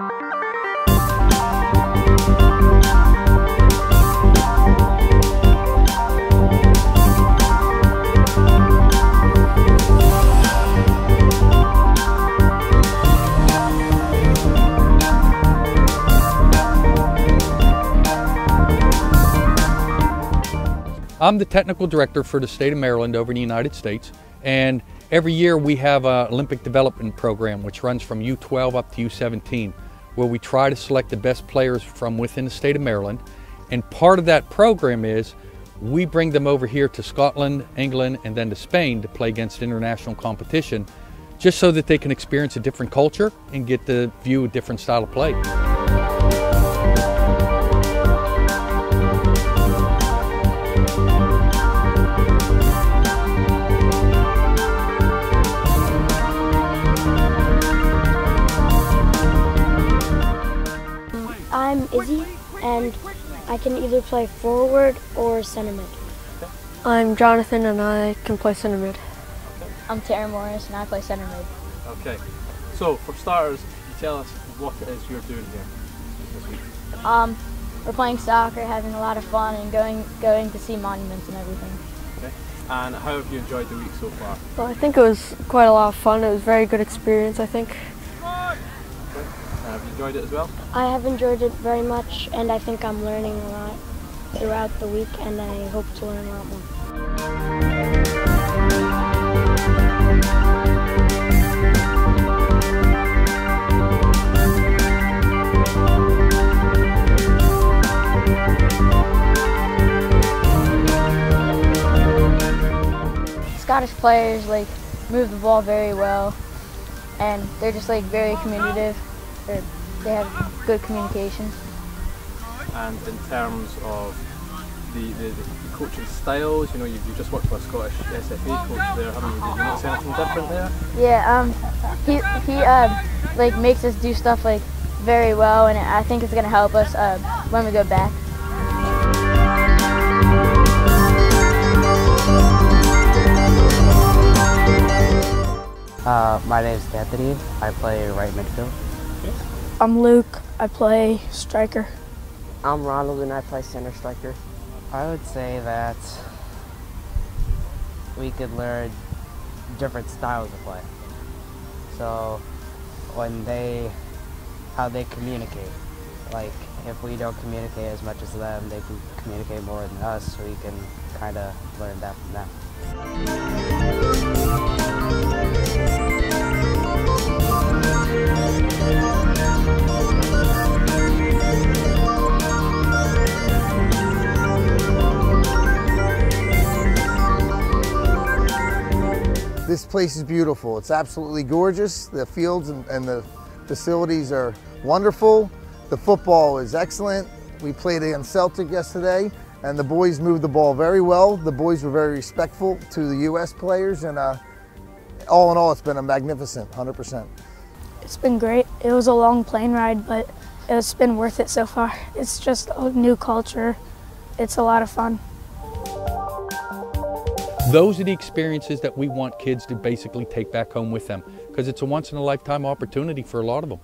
I'm the technical director for the state of Maryland over in the United States, and every year we have an Olympic development program which runs from U12 up to U17, where we try to select the best players from within the state of Maryland. And part of that program is we bring them over here to Scotland, England, and then to Spain to play against international competition, just so that they can experience a different culture and get to view a different style of play. I'm Izzy, and I can either play forward or center mid. I'm Jonathan, and I can play center mid. I'm Tara Morris, and I play center mid. Okay, so for starters, you tell us what it is you're doing here this week. Um, we're playing soccer, having a lot of fun, and going going to see monuments and everything. Okay, and how have you enjoyed the week so far? Well, I think it was quite a lot of fun. It was a very good experience, I think. And have you enjoyed it as well? I have enjoyed it very much, and I think I'm learning a lot throughout the week, and I hope to learn a lot more. Scottish players like move the ball very well, and they're just like very communicative. They're, they have good communication. And in terms of the, the, the coaching styles, you know, you've, you've just worked with a Scottish SFA coach there, haven't you? Did you notice anything different there? Yeah, um, he he uh, like makes us do stuff like very well, and I think it's gonna help us uh, when we go back. Uh, my name is Anthony. I play right midfield. I'm Luke. I play striker. I'm Ronald and I play center striker. I would say that we could learn different styles of play. So when they, how they communicate. Like if we don't communicate as much as them, they can communicate more than us, so we can kind of learn that from them. This place is beautiful. It's absolutely gorgeous. The fields and, and, the facilities are wonderful. The football is excellent. We played against Celtic yesterday and the boys moved the ball very well. The boys were very respectful to the U.S. players and uh, all in all, it's been a magnificent 100%. It's been great. It was a long plane ride, but it's been worth it so far. It's just a new culture. It's a lot of fun. Those are the experiences that we want kids to basically take back home with them because it's a once in a lifetime opportunity for a lot of them.